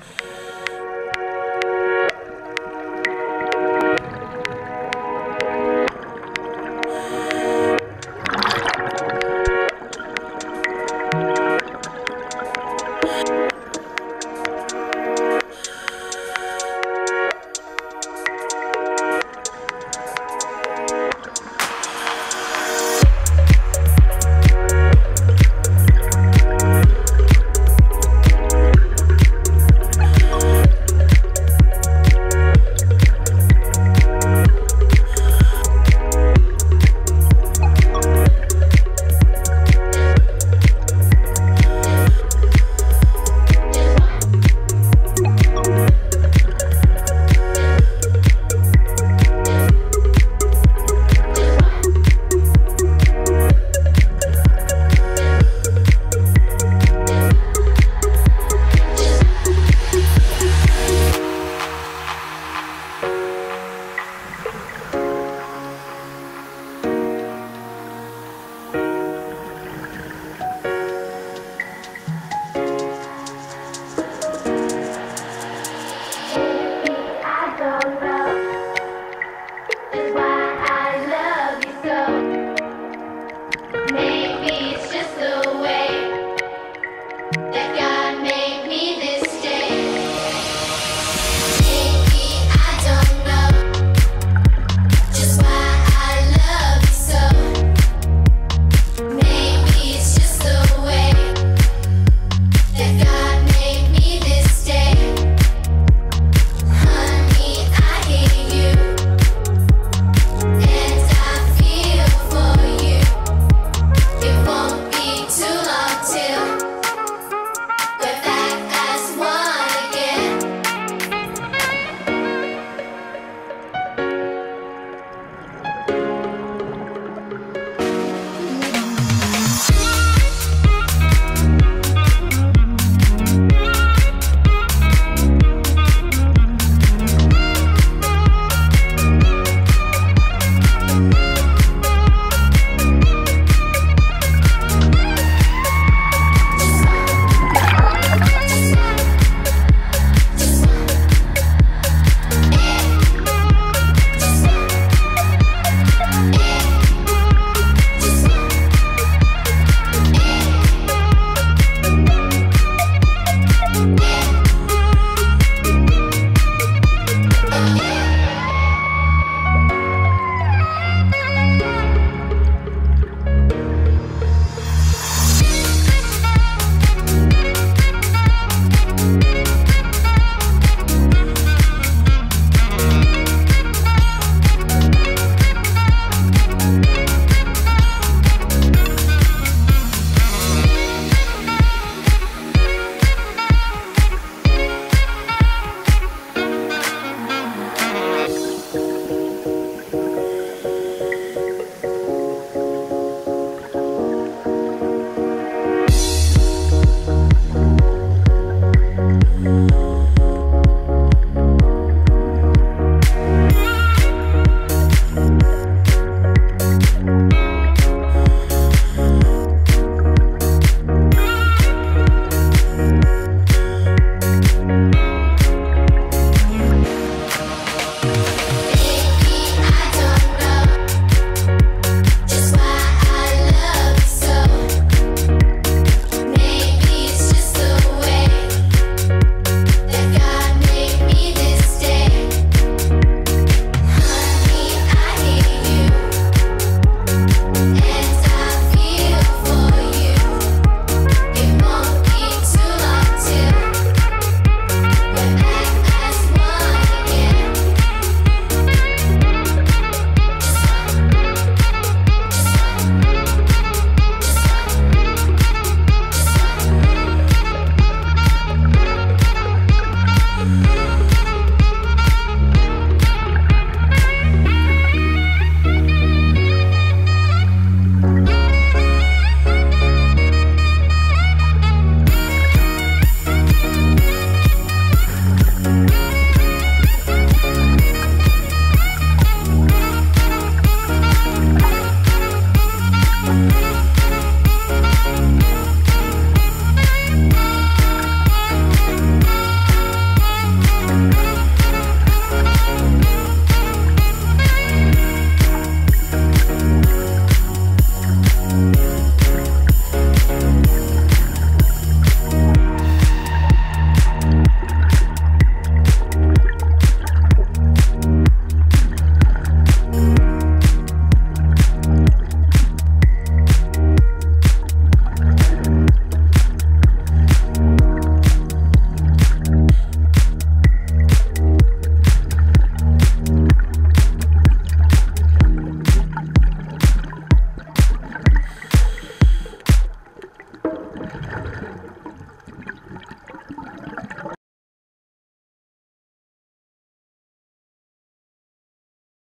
Yeah.